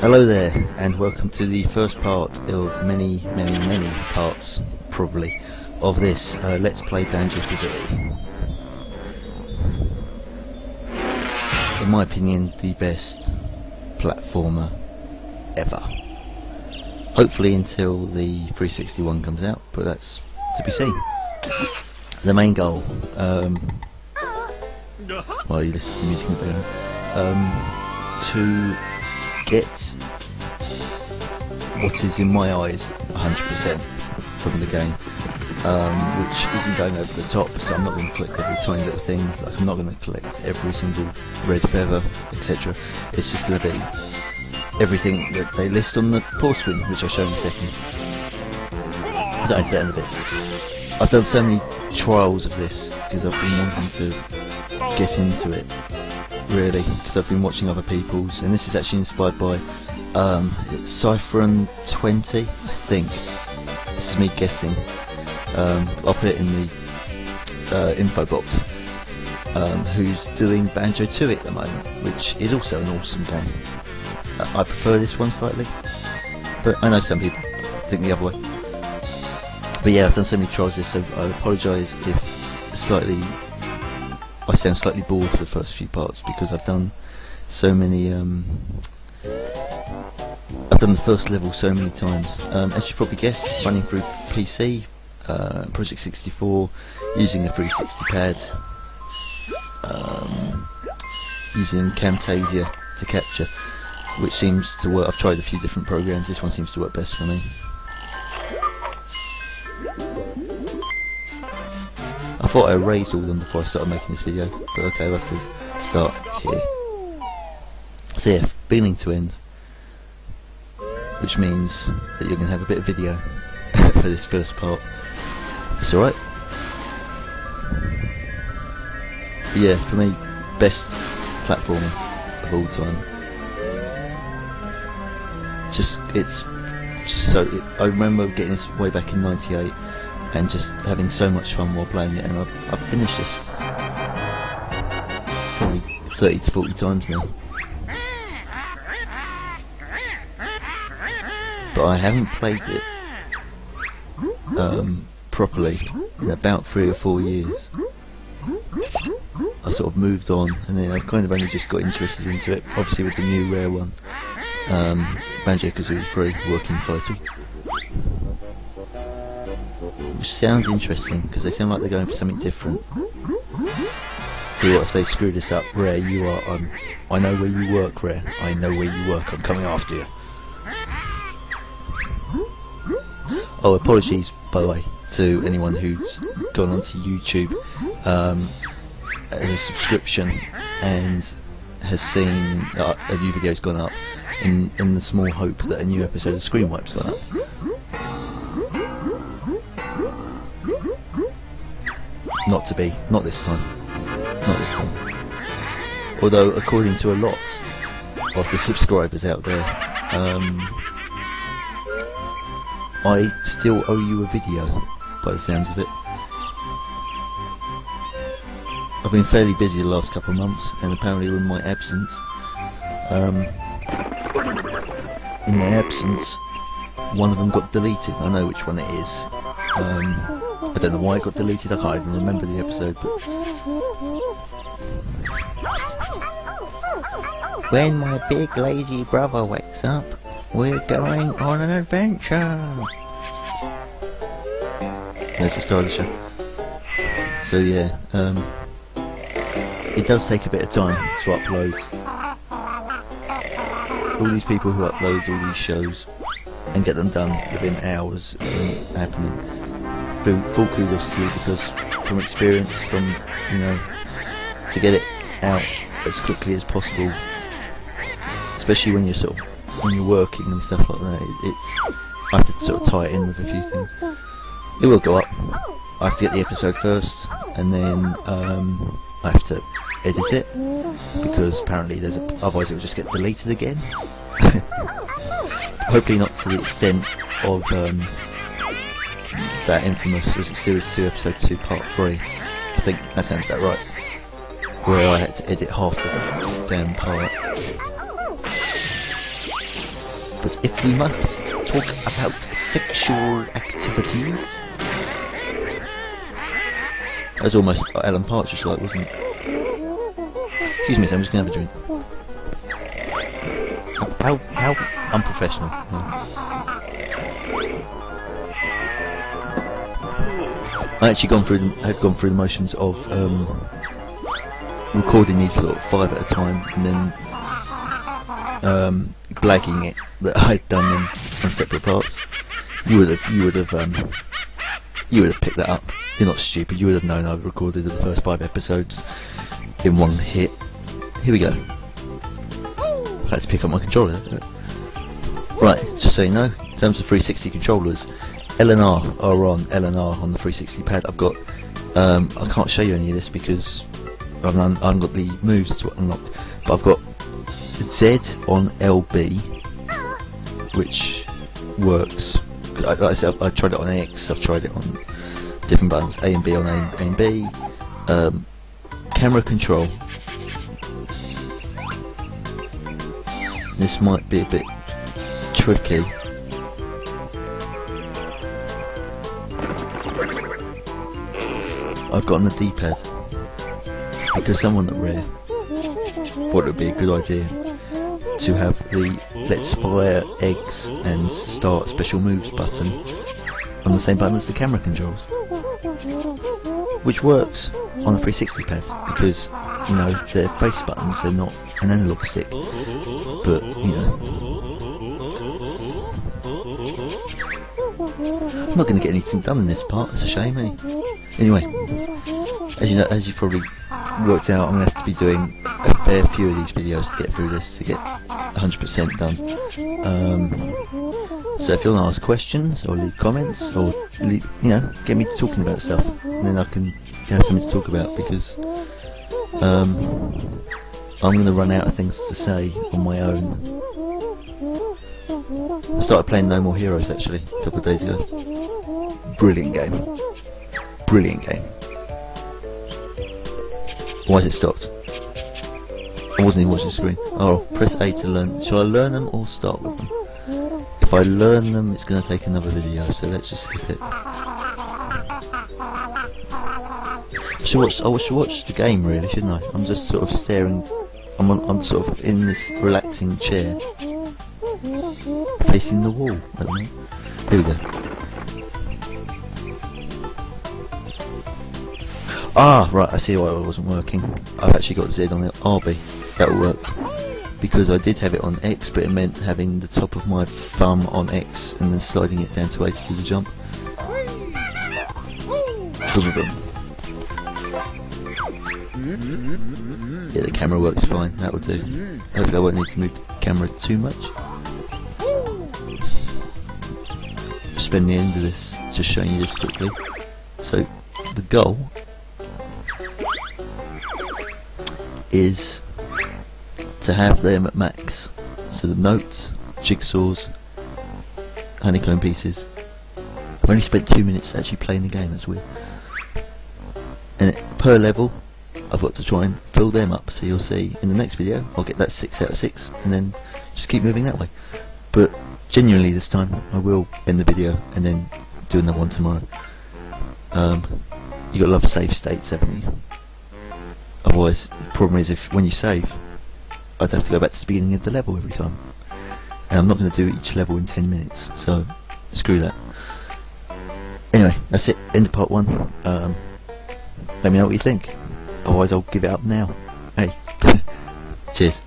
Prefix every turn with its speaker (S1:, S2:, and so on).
S1: Hello there, and welcome to the first part of many, many, many parts, probably, of this uh, Let's Play Banjo Kazooie. In my opinion, the best platformer ever. Hopefully until the 361 comes out, but that's to be seen. The main goal, um, well, you listen to the music in the background, um, to get what is in my eyes 100% from the game, um, which isn't going over the top. So I'm not going to collect every tiny little thing. Like I'm not going to collect every single red feather, etc. It's just going to be everything that they list on the pause which I'll show in a second. I'll into that in a bit. I've done so many trials of this because I've been wanting to get into it really because I've been watching other people's and this is actually inspired by um, Cyphron 20 I think. This is me guessing. Um, I'll put it in the uh, info box. Um, who's doing Banjo 2 at the moment which is also an awesome game. I prefer this one slightly but I know some people think the other way. But yeah I've done so many trials this so I apologise if slightly I sound slightly bored for the first few parts because I've done so many. Um, I've done the first level so many times. Um, as you probably guessed, running through PC, uh, Project 64, using a 360 pad, um, using Camtasia to capture, which seems to work. I've tried a few different programs. This one seems to work best for me. Thought I erased all of them before I started making this video, but okay, I'll have to start here. So yeah, beginning to end, which means that you're going to have a bit of video for this first part. It's alright. Yeah, for me, best platformer of all time. Just, it's just so, it, I remember getting this way back in 98 and just having so much fun while playing it and I've, I've finished this probably 30 to 40 times now. But I haven't played it um, properly in about three or four years. I sort of moved on and then I've kind of only just got interested into it obviously with the new rare one. Um, Banjo-Kazooie 3 working title which sounds interesting because they sound like they're going for something different. See what if they screw this up? Rare, you are. Um, I know where you work, Rare. I know where you work. I'm coming after you. Oh, apologies, by the way, to anyone who's gone onto YouTube um, as a subscription and has seen uh, a new video's gone up in in the small hope that a new episode of Screenwipe's gone up. Not to be. Not this time. Not this time. Although, according to a lot of the subscribers out there, um, I still owe you a video, by the sounds of it. I've been fairly busy the last couple of months, and apparently in my absence, um, in my absence, one of them got deleted. I know which one it is. Um, I don't know why it got deleted, I can't even remember the episode, but... When my big lazy brother wakes up, we're going on an adventure! There's the start of the show. So yeah, um, it does take a bit of time to upload. All these people who upload all these shows and get them done within hours of happening full, kudos to you because from experience, from you know, to get it out as quickly as possible, especially when you're sort of when you're working and stuff like that, it, it's I have to sort of tie it in with a few things. It will go up. I have to get the episode first, and then um, I have to edit it because apparently there's a otherwise it will just get deleted again. Hopefully not to the extent of um, that infamous was it series 2 episode 2 part 3 I think that sounds about right where I had to edit half the damn part But if we must talk about sexual activities, that's almost Alan Partridge like, wasn't it? Excuse me, so I'm just gonna have a drink. How how unprofessional. I actually gone through the, had gone through the motions of um, recording these sort of five at a time and then um, blagging it that I'd done them on separate parts. You would have you would have um, you would have picked that up. You're not stupid. You would have known I've recorded the first five episodes in one hit. Here we go. I had to pick up my controller. Right, just so you know, in terms of 360 controllers, L and R are on L and R on the 360 pad. I've got, um, I can't show you any of this because I've, I haven't got the moves to unlock, but I've got Z on LB, which works. Like I said, I tried it on X, I've tried it on different buttons, A and B on A and, A and B. Um, camera control. This might be a bit tricky. I've got on the D-pad because someone at Rare thought it would be a good idea to have the let's fire eggs and start special moves button on the same button as the camera controls. Which works on a 360 pad because you know they're face buttons they're not an analog stick. But you know I'm not going to get anything done in this part it's a shame eh? anyway as you know as you probably worked out I'm going to have to be doing a fair few of these videos to get through this to get 100% done. Um, so if you want to ask questions or leave comments or leave, you know get me talking about stuff, and then I can have something to talk about because um, I'm going to run out of things to say on my own. I started playing No More Heroes actually a couple of days ago. Brilliant game. Brilliant game. Why has it stopped? I wasn't even watching the screen. Oh, press A to learn. Shall I learn them or start with them? If I learn them, it's going to take another video, so let's just skip it. I should watch. I should watch the game, really, shouldn't I? I'm just sort of staring. I'm on. I'm sort of in this relaxing chair, facing the wall. Here we go. Ah, right, I see why it wasn't working. I've actually got Z on the RB that'll work. Because I did have it on X but it meant having the top of my thumb on X and then sliding it down to A to do the jump. Yeah the camera works fine. That'll do. Hopefully I won't need to move the camera too much. Spend the end of this just showing you this quickly. So the goal is to have them at max. So the notes, jigsaws, honeycomb pieces. I've only spent two minutes actually playing the game, that's weird. And per level, I've got to try and fill them up, so you'll see in the next video, I'll get that 6 out of 6, and then just keep moving that way. But genuinely this time, I will end the video, and then do another one tomorrow. Um, you got to love save states, haven't you? Otherwise, the problem is if when you save, I'd have to go back to the beginning of the level every time. And I'm not going to do each level in 10 minutes, so screw that. Anyway, that's it. End of part one. Um, let me know what you think. Otherwise, I'll give it up now. Hey, cheers.